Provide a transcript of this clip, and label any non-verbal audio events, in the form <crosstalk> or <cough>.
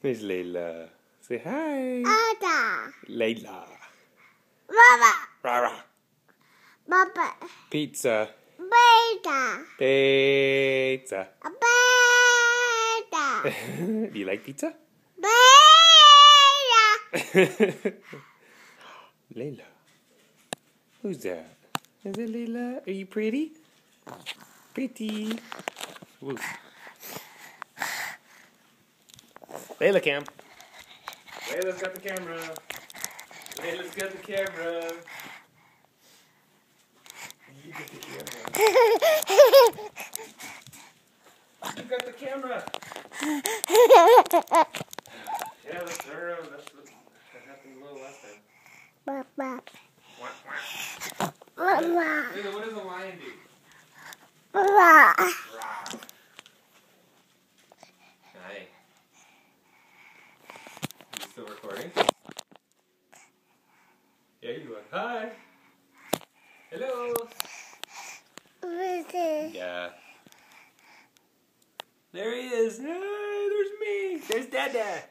There's Layla. Say hi. Ada. Layla. Mama. Rara. Papa. Pizza. Beta. Pizza. Beta. <laughs> Do you like pizza? Beta. <laughs> Layla. Who's that? Is it Layla? Are you pretty? Pretty. Woo. Layla cam. Layla's got the camera. Layla's got the camera. You get the camera. You got the camera. Yeah, that's her. That's what that happened a little last time. Papa. Quack, quack. Mama. Layla, what does a lion do? Mama. Rawr. Hi. You still recording? Yeah, you are. Hi. Hello. Yeah. There he is. Hi, there's me. There's Dada.